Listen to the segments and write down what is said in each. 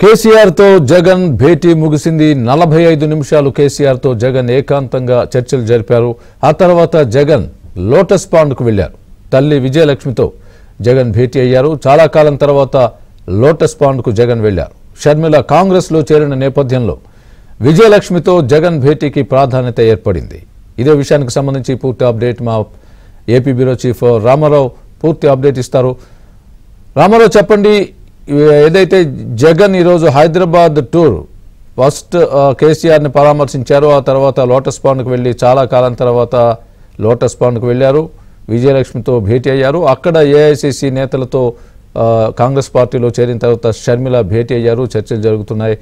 కేసీఆర్తో జగన్ భేటీ ముగిసింది. నలభై ఐదు నిమిషాలు కేసీఆర్తో జగన్ ఏకాంతంగా చర్చలు జరిపారు. ఆ తర్వాత జగన్ లోటస్ పాండ్కు వెళ్ళారు తల్లి విజయలక్ష్మితో జగన్ భేటీ అయ్యారు. చాలా కాలం తర్వాత లోటస్ పాండ్కు జగన్ వెళ్ళారు షర్మిల కాంగ్రెస్లో చేరిన నేపథ్యంలో విజయలక్ష్మితో జగన్ భేటీకి ప్రాధాన్యత ఏర్పడింది. ఇదే విషయానికి సంబంధించి పూర్తి అప్డేట్ మా ఏపీ బ్యూరో చీఫ్ రామారావు పూర్తి అప్డేట్ ఇస్తారు. రామారావు చెప్పండి ఏదైతే జగన్ ఈరోజు హైదరాబాద్ టూర్ ఫస్ట్ కేసీఆర్ని పరామర్శించారు ఆ తర్వాత లోటస్ పాండ్కి వెళ్ళి చాలా కాలం తర్వాత లోటస్ పాండ్కి వెళ్ళారు విజయలక్ష్మితో భేటీ అయ్యారు. అక్కడ ఏఐసిసి నేతలతో కాంగ్రెస్ పార్టీలో చేరిన తర్వాత షర్మిల భేటీ అయ్యారు చర్చలు జరుగుతున్నాయి.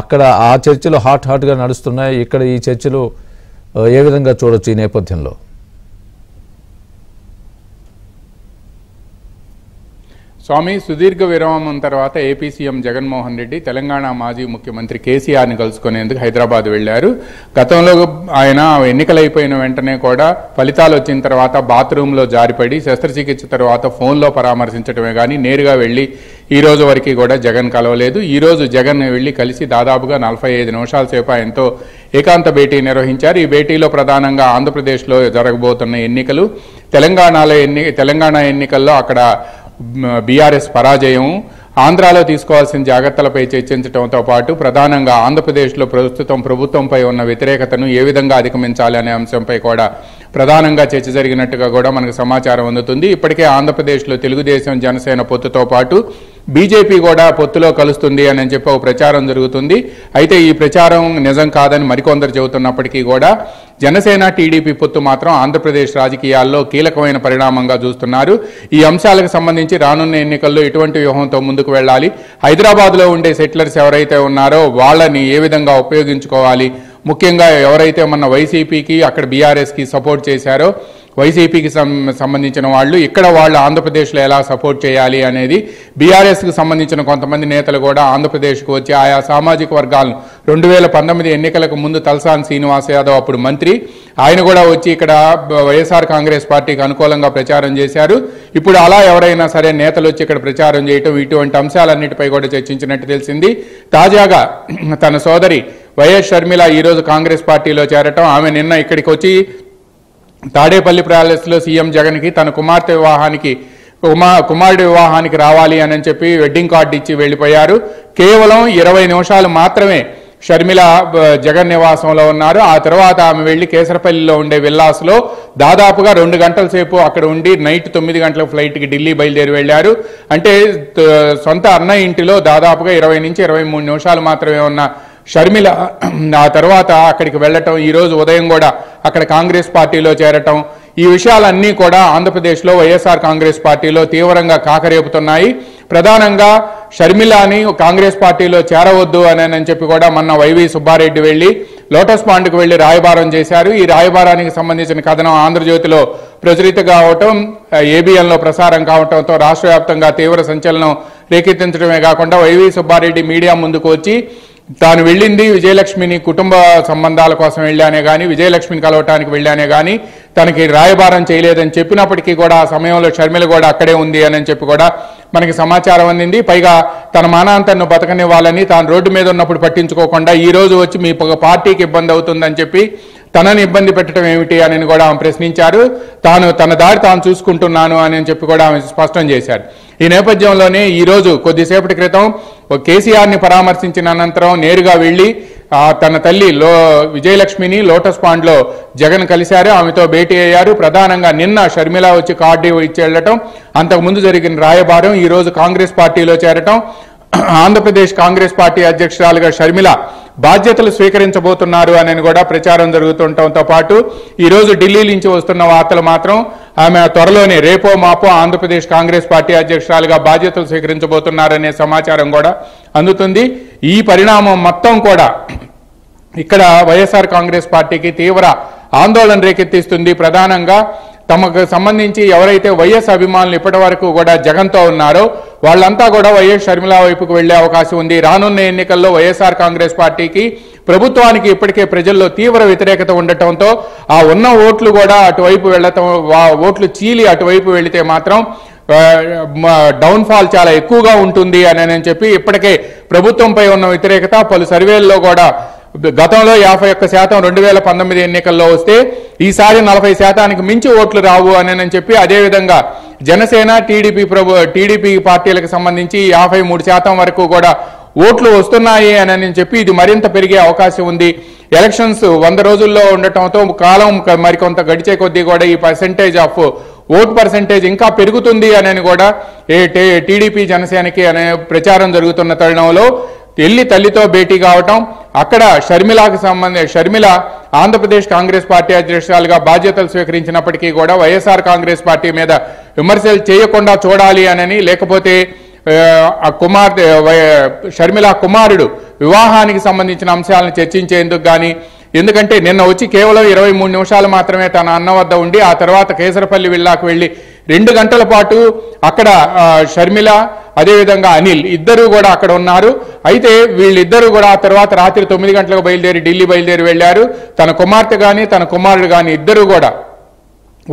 అక్కడ ఆ చర్చలు హాట్ హాట్గా నడుస్తున్నాయి. ఇక్కడ ఈ చర్చలు ఏ విధంగా చూడొచ్చు ఈ నేపథ్యంలో? స్వామి సుదీర్ఘ విరామం తర్వాత ఏపీ సీఎం జగన్మోహన్ రెడ్డి తెలంగాణ మాజీ ముఖ్యమంత్రి కేసీఆర్ని కలుసుకునేందుకు హైదరాబాద్ వెళ్ళారు గతంలో ఆయన ఎన్నికలైపోయిన వెంటనే కూడా ఫలితాలు వచ్చిన తర్వాత బాత్రూంలో జారిపడి శస్త్రచికిత్స తర్వాత ఫోన్లో పరామర్శించడమే కానీ నేరుగా వెళ్ళి ఈ రోజు వరకు కూడా జగన్ కలవలేదు. ఈరోజు జగన్ వెళ్ళి కలిసి దాదాపుగా నలభై ఐదు నిమిషాల సేపు ఆయనతో ఏకాంత భేటీ నిర్వహించారు. ఈ భేటీలో ప్రధానంగా ఆంధ్రప్రదేశ్లో జరగబోతున్న ఎన్నికలు తెలంగాణలో ఎన్ని తెలంగాణ ఎన్నికల్లో అక్కడ బీఆర్ఎస్ పరాజయం ఆంధ్రాలో తీసుకోవాల్సిన జాగ్రత్తలపై చర్చించడంతో పాటు ప్రధానంగా ఆంధ్రప్రదేశ్లో ప్రస్తుతం ప్రభుత్వంపై ఉన్న వ్యతిరేకతను ఏ విధంగా అధిగమించాలి అనే అంశంపై కూడా ప్రధానంగా చర్చ జరిగినట్టుగా కూడా మనకు సమాచారం అందుతుంది. ఇప్పటికే ఆంధ్రప్రదేశ్లో తెలుగుదేశం జనసేన పొత్తుతో పాటు బీజేపీ కూడా పొత్తులో కలుస్తుంది అని చెప్పి ఒక ప్రచారం జరుగుతుంది. అయితే ఈ ప్రచారం నిజం కాదని మరికొందరు చెబుతున్నప్పటికీ కూడా జనసేన టీడీపీ పొత్తు మాత్రం ఆంధ్రప్రదేశ్ రాజకీయాల్లో కీలకమైన పరిణామంగా చూస్తున్నారు. ఈ అంశాలకు సంబంధించి రానున్న ఎన్నికల్లో ఎటువంటి వ్యూహంతో ముందుకు వెళ్ళాలి? హైదరాబాద్లో ఉండే సెటిలర్స్ ఎవరైతే ఉన్నారో వాళ్ళని ఏ విధంగా ఉపయోగించుకోవాలి? ముఖ్యంగా ఎవరైతే మన వైసీపీకి అక్కడ బీఆర్ఎస్కి సపోర్ట్ చేశారో వైసీపీకి సం- సంబంధించిన వాళ్ళు ఇక్కడ వాళ్ళు ఆంధ్రప్రదేశ్లో ఎలా సపోర్ట్ చేయాలి అనేది బీఆర్ఎస్కి సంబంధించిన కొంతమంది నేతలు కూడా ఆంధ్రప్రదేశ్కు వచ్చి ఆయా సామాజిక వర్గాలను రెండు వేల పంతొమ్మిది ఎన్నికలకు ముందు తలసాని శ్రీనివాస్ యాదవ్ అప్పుడు మంత్రి. ఆయన కూడా వచ్చి ఇక్కడ వైఎస్ఆర్ కాంగ్రెస్ పార్టీకి అనుకూలంగా ప్రచారం చేశారు. ఇప్పుడు అలా ఎవరైనా సరే నేతలు వచ్చి ఇక్కడ ప్రచారం చేయటం ఇటువంటి అంశాలన్నిటిపై కూడా చర్చించినట్టు తెలిసింది. తాజాగా తన సోదరి వైఎస్ షర్మిల ఈరోజు కాంగ్రెస్ పార్టీలో చేరటం ఆమె నిన్న ఇక్కడికి వచ్చి తాడేపల్లి ప్యాలెస్లో సీఎం జగన్కి తన కుమార్తె వివాహానికి కుమా కుమారుడి వివాహానికి రావాలి అని చెప్పి వెడ్డింగ్ కార్డు ఇచ్చి వెళ్ళిపోయారు. కేవలం ఇరవై నిమిషాలు మాత్రమే షర్మిల జగన్ నివాసంలో ఉన్నారు. ఆ తర్వాత ఆమె వెళ్ళి కేసరపల్లిలో ఉండే విల్లాస్లో దాదాపుగా రెండు గంటల సేపు అక్కడ ఉండి నైట్ తొమ్మిది గంటల ఫ్లైట్కి ఢిల్లీ బయలుదేరి వెళ్ళారు. అంటే సొంత అన్న ఇంటిలో దాదాపుగా ఇరవై నుంచి ఇరవై మూడు నిమిషాలు మాత్రమే ఉన్న షర్మిల ఆ తర్వాత అక్కడికి వెళ్ళటం ఈరోజు ఉదయం కూడా అక్కడ కాంగ్రెస్ పార్టీలో చేరటం. ఈ విషయాలన్నీ కూడా ఆంధ్రప్రదేశ్లో వైఎస్ఆర్ కాంగ్రెస్ పార్టీలో తీవ్రంగా కాకరేపుతున్నాయి. ప్రధానంగా షర్మిలాని కాంగ్రెస్ పార్టీలో చేరవద్దు అని అని చెప్పి కూడా మొన్న వైవి సుబ్బారెడ్డి వెళ్ళి లోటస్ పాండ్కు వెళ్ళి రాయబారం చేశారు. ఈ రాయబారానికి సంబంధించిన కథనం ఆంధ్రజ్యోతిలో ప్రచురిత కావటం ఏబిఎన్లో ప్రసారం కావటంతో రాష్ట్ర వ్యాప్తంగా తీవ్ర సంచలనం రేకెత్తించడమే కాకుండా వైవి సుబ్బారెడ్డి మీడియా ముందుకు వచ్చి తాను వెళ్ళింది విజయలక్ష్మిని కుటుంబ సంబంధాల కోసం వెళ్ళానే కానీ విజయలక్ష్మిని కలవటానికి వెళ్ళానే కానీ తనకి రాయబారం చేయలేదని చెప్పినప్పటికీ కూడా ఆ సమయంలో షర్మిల కూడా అక్కడే ఉంది అని చెప్పి కూడా మనకి సమాచారం అందింది. పైగా తన మానాంతను బతకనివ్వాలని తాను రోడ్డు మీద ఉన్నప్పుడు పట్టించుకోకుండా ఈ రోజు వచ్చి మీ పార్టీకి ఇబ్బంది అవుతుందని చెప్పి తనని ఇబ్బంది పెట్టడం ఏమిటి అని కూడా ఆమె ప్రశ్నించారు. తాను తన దారి తాను చూసుకుంటున్నాను అని చెప్పి కూడా ఆమె స్పష్టం చేశారు. ఈ నేపథ్యంలోనే ఈరోజు కొద్దిసేపటి క్రితం కేసీఆర్ని పరామర్శించిన అనంతరం నేరుగా వెళ్ళి తన తల్లి లో విజయలక్ష్మిని లోటస్ పాండ్లో జగన్ కలిశారు. ఆమెతో భేటీ అయ్యారు. ప్రధానంగా నిన్న షర్మిల వచ్చి కార్డు ఇచ్చి వెళ్ళటం అంతకుముందు జరిగిన రాయబారం ఈరోజు కాంగ్రెస్ పార్టీలో చేరటం ఆంధ్రప్రదేశ్ కాంగ్రెస్ పార్టీ అధ్యక్షురాలుగా షర్మిల బాధ్యతలు స్వీకరించబోతున్నారు అని కూడా ప్రచారం జరుగుతుండటంతో పాటు ఈరోజు ఢిల్లీ నుంచి వస్తున్న వార్తలు మాత్రం ఆమె త్వరలోనే రేపో మాపో ఆంధ్రప్రదేశ్ కాంగ్రెస్ పార్టీ అధ్యక్షురాలుగా బాధ్యతలు స్వీకరించబోతున్నారనే సమాచారం కూడా అందుతుంది. ఈ పరిణామం మొత్తం కూడా ఇక్కడ వైఎస్ఆర్ కాంగ్రెస్ పార్టీకి తీవ్ర ఆందోళన రేకెత్తిస్తుంది. ప్రధానంగా తమకు సంబంధించి ఎవరైతే వైఎస్ అభిమానులు ఇప్పటి వరకు కూడా జగన్తో ఉన్నారో వాళ్ళంతా కూడా వైఎస్ షర్మిల వైపుకు వెళ్ళే అవకాశం ఉంది. రానున్న ఎన్నికల్లో వైఎస్ఆర్ కాంగ్రెస్ పార్టీకి ప్రభుత్వానికి ఇప్పటికే ప్రజల్లో తీవ్ర వ్యతిరేకత ఉండటంతో ఆ ఉన్న ఓట్లు కూడా అటువైపు వెళ్ళటం ఓట్లు చీలి అటువైపు వెళితే మాత్రం డౌన్ ఫాల్ చాలా ఎక్కువగా ఉంటుంది అని చెప్పి ఇప్పటికే ప్రభుత్వంపై ఉన్న వ్యతిరేకత పలు సర్వేల్లో కూడా గతంలో యాభై ఒక్క శాతం రెండు వేల పంతొమ్మిది ఎన్నికల్లో వస్తే ఈసారి నలభై శాతానికి మించి ఓట్లు రావు అని అని చెప్పి అదేవిధంగా జనసేన టీడీపీ ప్రభు టీడీపీ పార్టీలకు సంబంధించి యాభై మూడు శాతం వరకు కూడా ఓట్లు వస్తున్నాయి అని అని చెప్పి ఇది మరింత పెరిగే అవకాశం ఉంది. ఎలక్షన్స్ వంద రోజుల్లో ఉండటంతో కాలం మరికొంత గడిచే కొద్దీ కూడా ఈ పర్సెంటేజ్ ఆఫ్ ఓట్ పర్సెంటేజ్ ఇంకా పెరుగుతుంది అని కూడా టీడీపీ జనసేనకి అనే ప్రచారం జరుగుతున్న తరుణంలో వెళ్ళి తల్లితో భేటీ కావటం అక్కడ షర్మిలాకు సంబంధి షర్మిల ఆంధ్రప్రదేశ్ కాంగ్రెస్ పార్టీ అధ్యక్షురాలుగా బాధ్యతలు స్వీకరించినప్పటికీ కూడా వైఎస్ఆర్ కాంగ్రెస్ పార్టీ మీద విమర్శలు చేయకుండా చూడాలి అనని లేకపోతే ఆ, కుమార్ కుమార్తె వై- షర్మిల కుమారుడు వివాహానికి సంబంధించిన అంశాలను చర్చించేందుకు కానీ ఎందుకంటే నిన్న వచ్చి కేవలం ఇరవై మూడు నిమిషాలు మాత్రమే తన అన్న వద్ద ఉండి ఆ తర్వాత కేసరపల్లి విల్లాకు వెళ్ళి రెండు గంటల పాటు అక్కడ షర్మిల అదేవిధంగా అనిల్ ఇద్దరు కూడా అక్కడ ఉన్నారు. అయితే వీళ్ళిద్దరూ కూడా ఆ తర్వాత రాత్రి తొమ్మిది గంటలకు బయలుదేరి ఢిల్లీ బయలుదేరి వెళ్ళారు. తన కుమార్తె కానీ తన కుమారుడు కానీ ఇద్దరు కూడా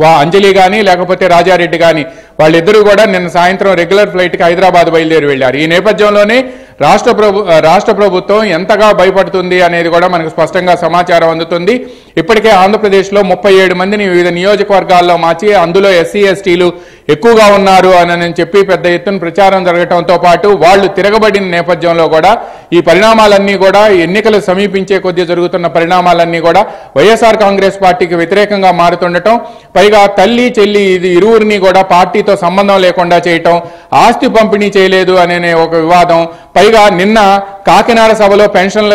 వా అంజలి కానీ లేకపోతే రాజారెడ్డి కానీ వాళ్ళిద్దరూ కూడా నిన్న సాయంత్రం రెగ్యులర్ ఫ్లైట్కి హైదరాబాద్ బయలుదేరి వెళ్ళారు. ఈ నేపథ్యంలోనే రాష్ట్ర ప్రభు రాష్ట్ర ప్రభుత్వం ఎంతగా భయపడుతుంది అనేది కూడా మనకు స్పష్టంగా సమాచారం అందుతుంది. ఇప్పటికే ఆంధ్రప్రదేశ్లో ముప్పై ఏడు మందిని వివిధ నియోజకవర్గాల్లో మార్చి అందులో ఎస్సీ ఎస్టీలు ఎక్కువగా ఉన్నారు అని చెప్పి పెద్ద ఎత్తున ప్రచారం జరగటంతో పాటు వాళ్ళు తిరగబడిన నేపథ్యంలో కూడా ఈ పరిణామాలన్నీ కూడా ఎన్నికలు సమీపించే కొద్దీ జరుగుతున్న పరిణామాలన్నీ కూడా వైఎస్ఆర్ కాంగ్రెస్ పార్టీకి వ్యతిరేకంగా మారుతుండటం పైగా తల్లి చెల్లి ఇది ఇరువురిని కూడా పార్టీతో సంబంధం లేకుండా చేయటం ఆస్తి పంపిణీ చేయలేదు అనే ఒక వివాదం పైగా నిన్న కాకినాడ సభలో పెన్షన్ల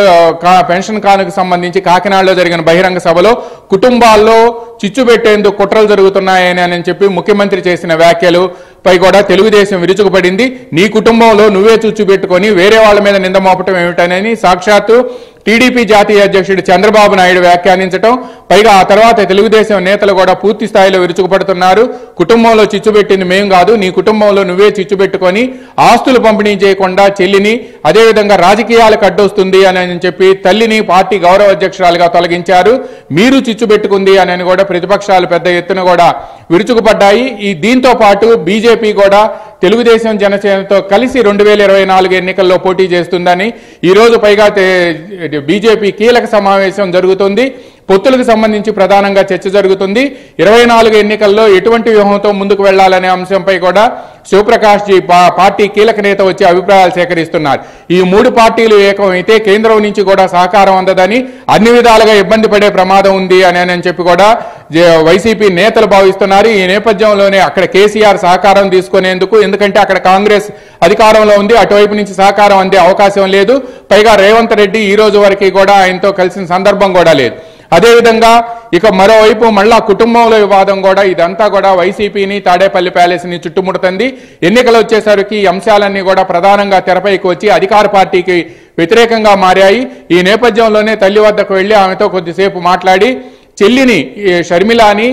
పెన్షన్ కానుకు సంబంధించి కాకినాడలో జరిగిన బహిరంగ సభలో కుటుంబాల్లో చిచ్చు పెట్టేందుకు కుట్రలు జరుగుతున్నాయని అని చెప్పి ముఖ్యమంత్రి చేసిన వ్యాఖ్యలు పై కూడా తెలుగుదేశం విరుచుకుపడింది. నీ కుటుంబంలో నువ్వే చుచ్చు పెట్టుకొని వేరే వాళ్ళ మీద నింద మోపటం ఏమిటనని సాక్షాత్తు టీడీపీ జాతీయ అధ్యక్షుడు చంద్రబాబు నాయుడు వ్యాఖ్యానించడం పైగా ఆ తర్వాత తెలుగుదేశం నేతలు కూడా పూర్తి స్థాయిలో విరుచుకుపడుతున్నారు. కుటుంబంలో చిచ్చు పెట్టింది మేం కాదు నీ కుటుంబంలో నువ్వే చిచ్చు పెట్టుకొని ఆస్తులు పంపిణీ చేయకుండా చెల్లిని అదేవిధంగా రాజకీయాలకు అడ్డొస్తుంది అని చెప్పి తల్లిని పార్టీ గౌరవ అధ్యక్షురాలుగా తొలగించారు. మీరు చిచ్చు పెట్టుకుంది అని కూడా ప్రతిపక్షాలు పెద్ద ఎత్తున కూడా విరుచుకుపడ్డాయి. ఈ దీంతో పాటు బీజేపీ కూడా తెలుగుదేశం జనసేనతో కలిసి రెండు వేల ఇరవై నాలుగు ఎన్నికల్లో పోటీ చేస్తుందని ఈ రోజు పైగా బీజేపీ కీలక సమావేశం జరుగుతుంది. పొత్తులకు సంబంధించి ప్రధానంగా చర్చ జరుగుతుంది. ఇరవై నాలుగు ఎన్నికల్లో ఎటువంటి వ్యూహంతో ముందుకు వెళ్ళాలనే అంశంపై కూడా శివప్రకాష్ జీ పార్టీ కీలక నేత వచ్చి అభిప్రాయాలు సేకరిస్తున్నారు. ఈ మూడు పార్టీలు ఏకమైతే కేంద్రం నుంచి కూడా సహకారం అందదని అన్ని విధాలుగా ఇబ్బంది పడే ప్రమాదం ఉంది అని అని చెప్పి కూడా వైసీపీ నేతలు భావిస్తున్నారు. ఈ నేపథ్యంలోనే అక్కడ కేసీఆర్ సహకారం తీసుకునేందుకు ఎందుకంటే అక్కడ కాంగ్రెస్ అధికారంలో ఉంది. అటువైపు నుంచి సహకారం అందే అవకాశం లేదు. పైగా రేవంత్ రెడ్డి ఈ రోజు వరకు కూడా ఆయనతో కలిసిన సందర్భం కూడా లేదు. అదేవిధంగా ఇక మరోవైపు మళ్ళా కుటుంబంలో వివాదం కూడా ఇదంతా కూడా వైసీపీని తాడేపల్లి ప్యాలెస్ని చుట్టుముడుతుంది. ఎన్నికలు వచ్చేసరికి ఈ అంశాలన్నీ కూడా ప్రధానంగా తెరపైకి వచ్చి అధికార పార్టీకి వ్యతిరేకంగా మారాయి. ఈ నేపథ్యంలోనే తల్లి వద్దకు వెళ్ళి ఆమెతో కొద్దిసేపు మాట్లాడి చెల్లిని ఈ షర్మిలాని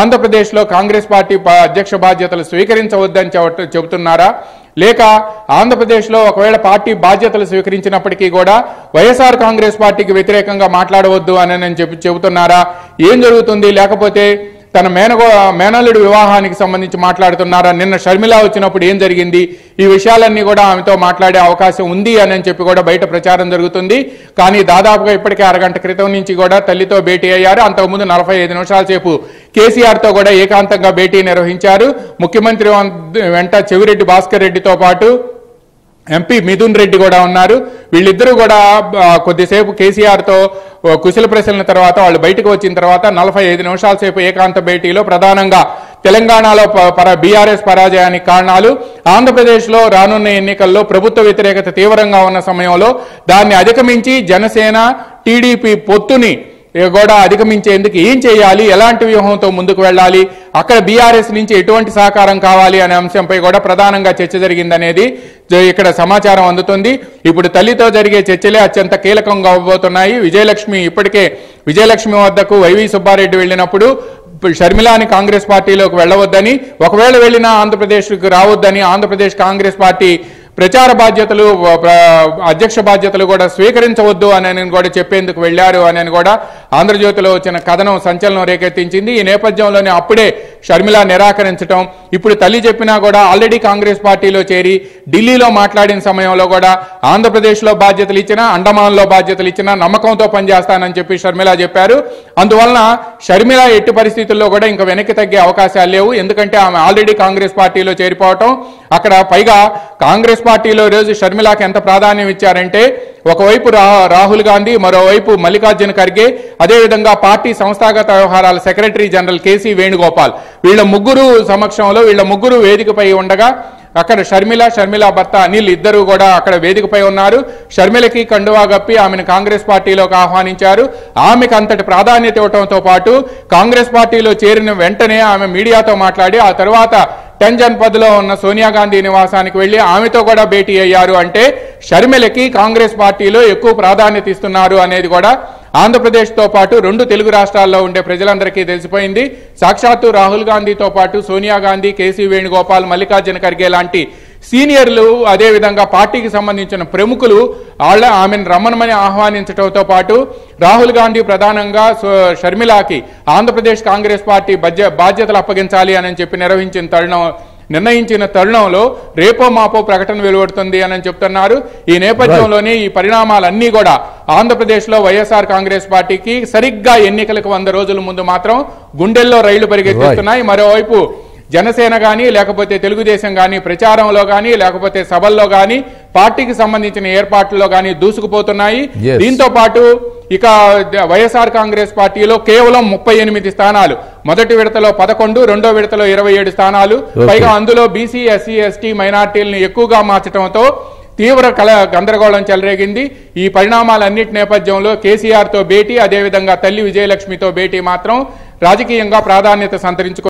ఆంధ్రప్రదేశ్లో కాంగ్రెస్ పార్టీ అధ్యక్ష బాధ్యతలు స్వీకరించవద్దని చెబుతున్నారా? లేక ఆంధ్రప్రదేశ్లో ఒకవేళ పార్టీ బాధ్యతలు స్వీకరించినప్పటికీ కూడా వైఎస్ఆర్ కాంగ్రెస్ పార్టీకి వ్యతిరేకంగా మాట్లాడవద్దు అని నేను చెప్పి చెబుతున్నారా? ఏం జరుగుతుంది? లేకపోతే తన మేనగో మేనల్లుడి వివాహానికి సంబంధించి మాట్లాడుతున్నారా? నిన్న షర్మిల వచ్చినప్పుడు ఏం జరిగింది? ఈ విషయాలన్నీ కూడా ఆమెతో మాట్లాడే అవకాశం ఉంది అని చెప్పి కూడా బయట ప్రచారం జరుగుతుంది. కానీ దాదాపుగా ఇప్పటికే అరగంట క్రితం నుంచి కూడా తల్లితో భేటీ అయ్యారు. అంతకుముందు నలభై ఐదు నిమిషాల సేపు కేసీఆర్తో కూడా ఏకాంతంగా భేటీ నిర్వహించారు. ముఖ్యమంత్రి వెంట చెవిరెడ్డి భాస్కర్ రెడ్డితో పాటు ఎంపీ మిథున్ రెడ్డి కూడా ఉన్నారు. వీళ్ళిద్దరూ కూడా కొద్దిసేపు కేసీఆర్తో కుశల ప్రశ్నల తర్వాత వాళ్ళు బయటకు వచ్చిన తర్వాత నలభై ఐదు నిమిషాల సేపు ఏకాంత భేటీలో ప్రధానంగా తెలంగాణలో ప- పర బీఆర్ఎస్ పరాజయానికి కారణాలు ఆంధ్రప్రదేశ్లో రానున్న ఎన్నికల్లో ప్రభుత్వ వ్యతిరేకత తీవ్రంగా ఉన్న సమయంలో దాన్ని అధిగమించి జనసేన టీడీపీ పొత్తుని కూడా అధిగమించేందుకు ఏం చేయాలి? ఎలాంటి వ్యూహంతో ముందుకు వెళ్ళాలి? అక్కడ బీఆర్ఎస్ నుంచి ఎటువంటి సహకారం కావాలి అనే అంశంపై కూడా ప్రధానంగా చర్చ జరిగిందనేది జ- ఇక్కడ సమాచారం అందుతుంది. ఇప్పుడు తల్లితో జరిగే చర్చలే అత్యంత కీలకంగా అవ్వబోతున్నాయి విజయలక్ష్మి ఇప్పటికే విజయలక్ష్మి వద్దకు వైవి సుబ్బారెడ్డి వెళ్ళినప్పుడు షర్మిలాని కాంగ్రెస్ పార్టీలోకి వెళ్ళవద్దని ఒకవేళ వెళ్ళినా ఆంధ్రప్రదేశ్కు రావద్దని ఆంధ్రప్రదేశ్ కాంగ్రెస్ పార్టీ ప్రచార బాధ్యతలు అధ్యక్ష బాధ్యతలు కూడా స్వీకరించవద్దు అని కూడా చెప్పేందుకు వెళ్ళారు అని కూడా ఆంధ్రజ్యోతిలో వచ్చిన కథనం సంచలనం రేకెత్తించింది. ఈ నేపథ్యంలోనే అప్పుడే షర్మిల నిరాకరించడం ఇప్పుడు తల్లి చెప్పినా కూడా ఆల్రెడీ కాంగ్రెస్ పార్టీలో చేరి ఢిల్లీలో మాట్లాడిన సమయంలో కూడా ఆంధ్రప్రదేశ్లో బాధ్యతలు ఇచ్చినా అండమాన్లో బాధ్యతలు ఇచ్చినా నమ్మకంతో పనిచేస్తానని చెప్పి షర్మిల చెప్పారు. అందువలన షర్మిల ఎట్టి పరిస్థితుల్లో కూడా ఇంకా వెనక్కి తగ్గే అవకాశాలు లేవు. ఎందుకంటే ఆమె ఆల్రెడీ కాంగ్రెస్ పార్టీలో చేరిపోవటం. అక్కడ పైగా కాంగ్రెస్ పార్టీలో రోజు షర్మిలాకి ఎంత ప్రాధాన్యం ఇచ్చారంటే ఒకవైపు రాహుల్ గాంధీ మరోవైపు మల్లికార్జున ఖర్గే అదేవిధంగా పార్టీ సంస్థాగత వ్యవహారాల సెక్రటరీ జనరల్ కేసీ వేణుగోపాల్. వీళ్ళ ముగ్గురు సమక్షంలో వీళ్ళ ముగ్గురు వేదికపై ఉండగా అక్కడ షర్మిల షర్మిల భర్త అనిల్ ఇద్దరు కూడా అక్కడ వేదికపై ఉన్నారు. షర్మిలకి కండువా గప్పి ఆమెను కాంగ్రెస్ పార్టీలోకి ఆహ్వానించారు. ఆమెకు అంతటి ప్రాధాన్యత ఇవ్వడంతో పాటు కాంగ్రెస్ పార్టీలో చేరిన వెంటనే ఆమె మీడియాతో మాట్లాడి ఆ తర్వాత టెన్ జన్పథ్లో ఉన్న సోనియా గాంధీ నివాసానికి వెళ్ళి ఆమెతో కూడా భేటీ అయ్యారు. అంటే షర్మిలకి కాంగ్రెస్ పార్టీలో ఎక్కువ ప్రాధాన్యత ఇస్తున్నారు అనేది కూడా ఆంధ్రప్రదేశ్తో పాటు రెండు తెలుగు రాష్ట్రాల్లో ఉండే ప్రజలందరికీ తెలిసిపోయింది. సాక్షాత్తు రాహుల్ గాంధీతో పాటు సోనియా గాంధీ కేసీ వేణుగోపాల్ మల్లికార్జున ఖర్గే లాంటి సీనియర్లు అదేవిధంగా పార్టీకి సంబంధించిన ప్రముఖులు వాళ్ళ ఆమెను రమ్మనమని ఆహ్వానించడంతో పాటు రాహుల్ గాంధీ ప్రధానంగా షర్మిలాకి ఆంధ్రప్రదేశ్ కాంగ్రెస్ పార్టీ బాధ్యతలు అప్పగించాలి అని చెప్పి నిర్వహించిన తరుణం నిర్ణయించిన తరుణంలో రేపో మాపో ప్రకటన వెలువడుతుంది అని చెప్తున్నారు. ఈ నేపథ్యంలోనే ఈ పరిణామాలన్నీ కూడా ఆంధ్రప్రదేశ్లో వైఎస్ఆర్ కాంగ్రెస్ పార్టీకి సరిగ్గా ఎన్నికలకు వంద రోజుల ముందు మాత్రం గుండెల్లో రైళ్ళు పరిగెత్తిస్తున్నాయి. మరోవైపు జనసేన కానీ లేకపోతే తెలుగుదేశం కానీ ప్రచారంలో కానీ లేకపోతే సభల్లో కానీ పార్టీకి సంబంధించిన ఏర్పాట్లలో కానీ దూసుకుపోతున్నాయి. దీంతో పాటు ఇక వైఎస్ఆర్ కాంగ్రెస్ పార్టీలో కేవలం ముప్పై ఎనిమిది స్థానాలు మొదటి విడతలో పదకొండు రెండో విడతలో ఇరవై ఏడు స్థానాలు. పైగా అందులో బీసీ ఎస్సీ ఎస్టీ మైనార్టీలను ఎక్కువగా మార్చడంతో తీవ్ర కల గందరగోళం చెలరేగింది ఈ పరిణామాలన్నిటి నేపథ్యంలో కేసీఆర్తో భేటీ అదేవిధంగా తల్లి విజయలక్ష్మితో భేటీ మాత్రం రాజకీయంగా ప్రాధాన్యత సంతరించుకో